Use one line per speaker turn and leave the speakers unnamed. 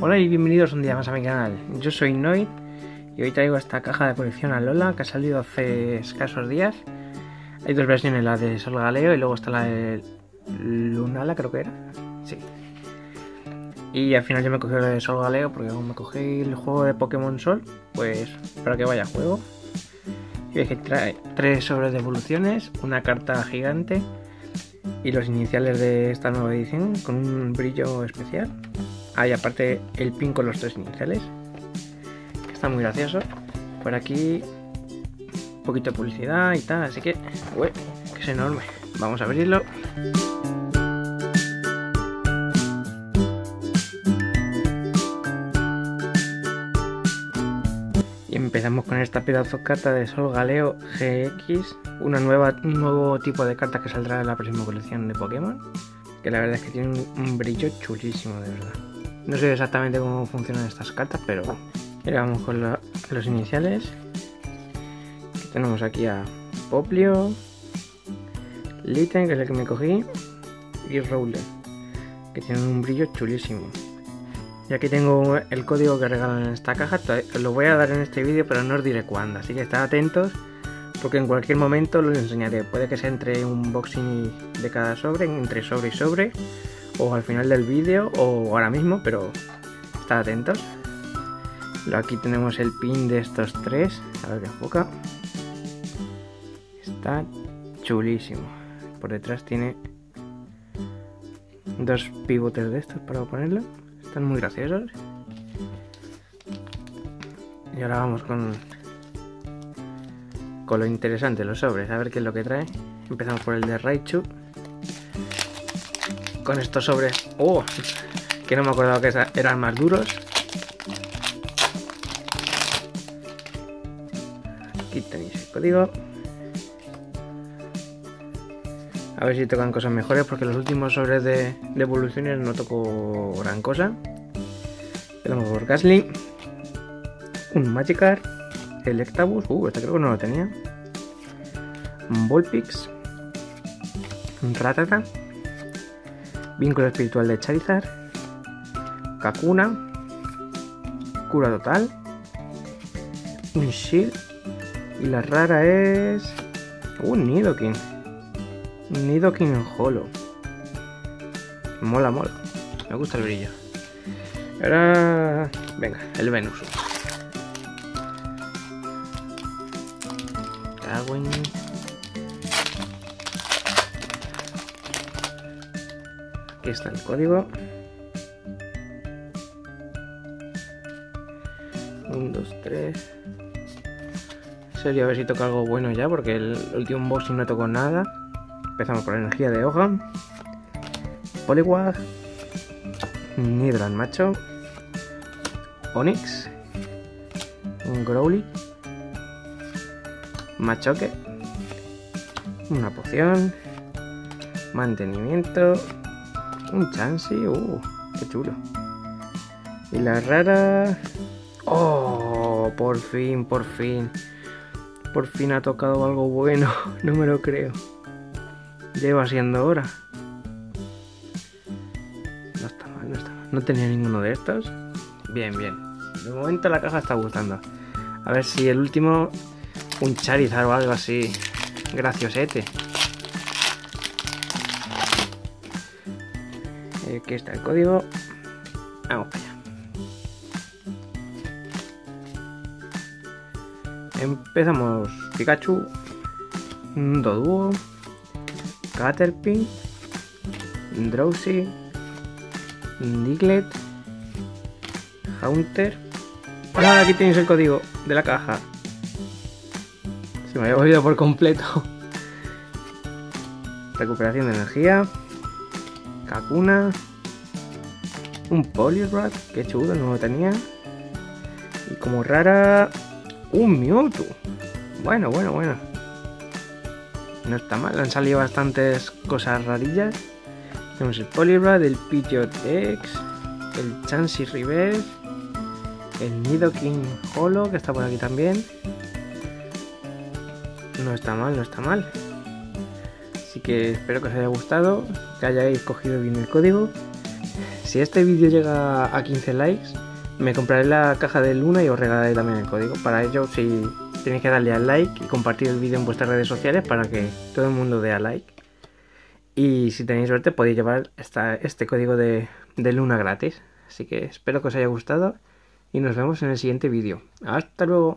Hola y bienvenidos un día más a mi canal. Yo soy Noid y hoy traigo esta caja de colección a Lola que ha salido hace escasos días. Hay dos versiones, la de Sol Galeo y luego está la de Lunala, creo que era. Sí. Y al final yo me cogí la de Sol Galeo porque como me cogí el juego de Pokémon Sol, pues para que vaya juego. Y veis que trae tres sobres de evoluciones, una carta gigante y los iniciales de esta nueva edición con un brillo especial. Hay aparte el pin con los tres iniciales, que está muy gracioso. Por aquí un poquito de publicidad y tal, así que, uy, que es enorme. Vamos a abrirlo. Y empezamos con esta pedazo carta de Sol Galeo GX, una nueva, un nuevo tipo de carta que saldrá en la próxima colección de Pokémon, que la verdad es que tiene un, un brillo chulísimo, de verdad. No sé exactamente cómo funcionan estas cartas, pero vamos con los iniciales. Tenemos aquí a Poplio, Litten, que es el que me cogí, y Rowler, que tienen un brillo chulísimo. Y aquí tengo el código que regalan en esta caja, lo voy a dar en este vídeo, pero no os diré cuándo, así que estad atentos porque en cualquier momento lo enseñaré. Puede que sea entre un unboxing de cada sobre, entre sobre y sobre, o al final del vídeo o ahora mismo, pero estad atentos. Aquí tenemos el pin de estos tres, a ver qué enfoca. Está chulísimo. Por detrás tiene dos pivotes de estos para ponerlo. Están muy graciosos. Y ahora vamos con con lo interesante, los sobres, a ver qué es lo que trae. Empezamos por el de Raichu con estos sobres. ¡Oh! Que no me acordaba que eran más duros. Aquí tenéis el código. A ver si tocan cosas mejores, porque los últimos sobres de, evoluciones no tocó gran cosa. Tenemos por Gasly. Un Magikarp. Electabuzz. Uh, este creo que no lo tenía. Un Volpix. Un Ratata Vínculo espiritual de Charizard, Kakuna, Cura total, un Shield y la rara es un Nidoking. Un Nidoking en Holo. Mola, mola. Me gusta el brillo. Ahora, venga, el Venus. Cago en... Aquí está el código. 1, 2, 3. Sería a ver si toca algo bueno ya, porque el último unboxing no tocó nada. Empezamos por energía de hoja. Poliwag. Nidran macho. Onix. Un Growly. Machoque. Una poción. Mantenimiento. Un Chansey, uh, qué chulo. Y la rara. Oh, por fin, por fin. Por fin ha tocado algo bueno. No me lo creo. Lleva siendo hora. No está mal, no está mal. No tenía ninguno de estos. Bien, bien. De momento la caja está gustando. A ver si el último. Un Charizard o algo así. Graciosete. Aquí está el código. Vamos para allá. Empezamos Pikachu, Doduo, Caterpie, Drowsy, Diglett, Haunter. Ah, aquí tenéis el código de la caja. Se me había olvidado por completo. Recuperación de energía. Kakuna. Un Poliwrath, que chulo, no lo tenía. Y como rara, un Mewtwo. Bueno, bueno, bueno. No está mal, han salido bastantes cosas rarillas. Tenemos el Poliwrath, el Pidgeot X, el Chansey Reverse, el Nidoking Holo, que está por aquí también. No está mal, no está mal. Que espero que os haya gustado, que hayáis cogido bien el código Si este vídeo llega a 15 likes, me compraré la caja de Luna y os regalaré también el código. Para ello, si tenéis que darle al like y compartir el vídeo en vuestras redes sociales para que todo el mundo dé a like. Y si tenéis suerte, podéis llevar esta, este código de, de Luna gratis. Así que espero que os haya gustado y nos vemos en el siguiente vídeo. Hasta luego.